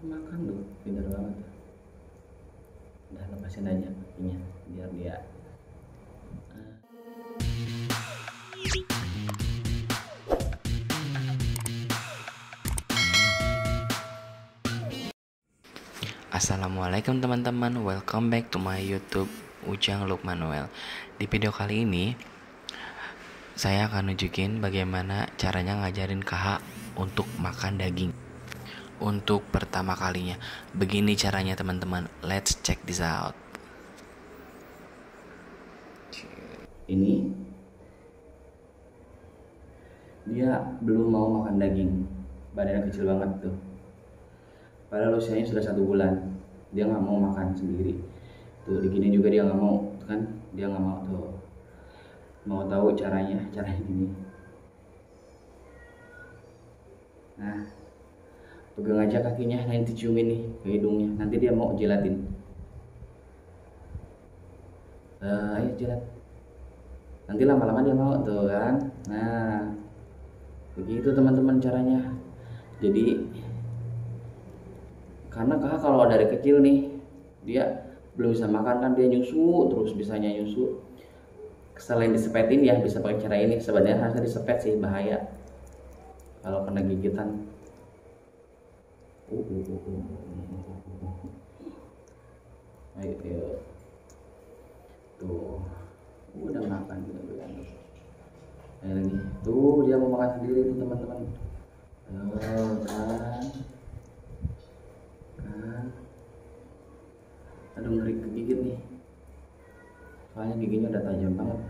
makan tuh pintar banget udah lepasin aja kakinya biar dia Assalamualaikum teman-teman, welcome back to my YouTube Ujang Lukmanuel. Di video kali ini saya akan nunjukin bagaimana caranya ngajarin KH untuk makan daging. Untuk pertama kalinya, begini caranya teman-teman. Let's check this out. Ini. Dia belum mau makan daging. Badannya kecil banget tuh. Padahal usianya sudah satu bulan. Dia nggak mau makan sendiri. Tuh digini juga dia nggak mau kan? Dia nggak mau tuh. Mau tahu caranya caranya gini. Nah pegang aja kakinya nanti ciumin nih ke hidungnya. Nanti dia mau jilatin uh, ayo jilat nanti lama-lama dia mau tuh kan. Nah begitu teman-teman caranya. Jadi karena kakak kalau dari kecil nih dia belum bisa makan kan dia nyusu terus bisanya nyusu. Selain disepetin ya bisa pakai cara ini. Sebenarnya harusnya disepet sih bahaya. Kalau kena gigitan ayo ayo. Tuh. Udah makan juga gitu, ayo lagi. Tuh dia mau makan sendiri tuh teman-teman. Oh, kan. Aduh ngeri kegigit nih. Soalnya giginya udah tajam banget.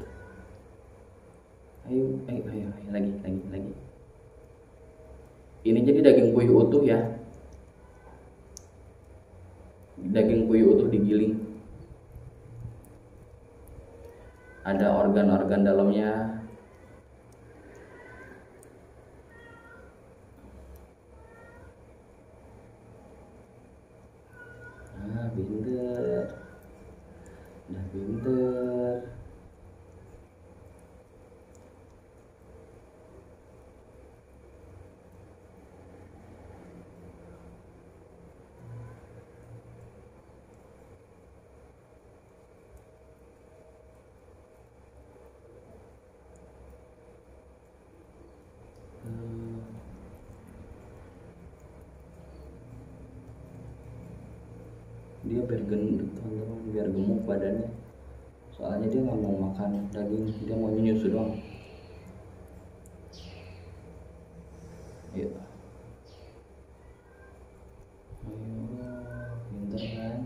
Ayo ayo ayo, ayo. Lagi lagi lagi. Ini jadi daging puyuh utuh ya daging puyuh utuh digiling. Ada organ-organ dalamnya. Pinter udah pinter dia biar biar gemuk badannya. Soalnya dia nggak mau makan daging dia mau nyusu doang. Ayo pinter kan?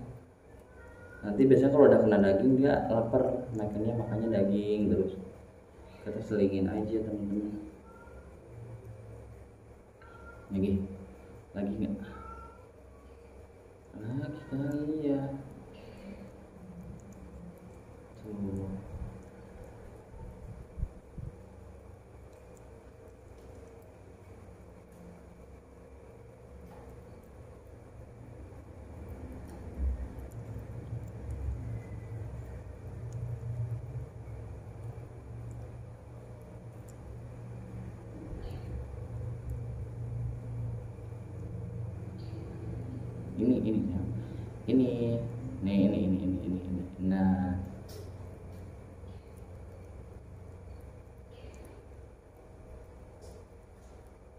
Nanti biasanya kalau udah kena daging dia lapar makannya makannya daging terus. Kita selingin aja teman-teman. Lagi. Lagi nggak lagi kali ya tuh ini ini ini. Nih ini ini ini ini ini nah.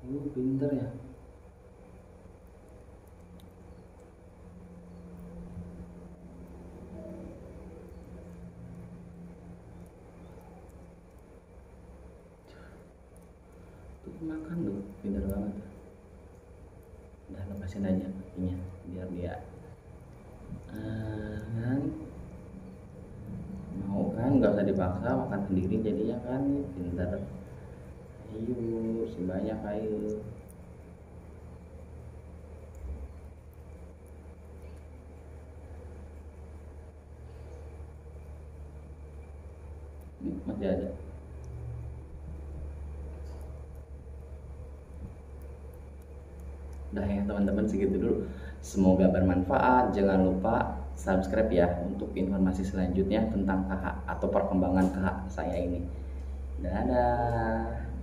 Lu pinter ya? Makan tuh pinter banget udah lepasin aja kakinya biar dia uh, kan? Mau kan nggak usah dipaksa makan sendiri jadinya kan? Pintar. Ayo sebanyak ayo. Masih ada Udah ya teman-teman segitu dulu. Semoga bermanfaat. Jangan lupa subscribe ya untuk informasi selanjutnya tentang KH atau perkembangan KH saya ini. Dadah.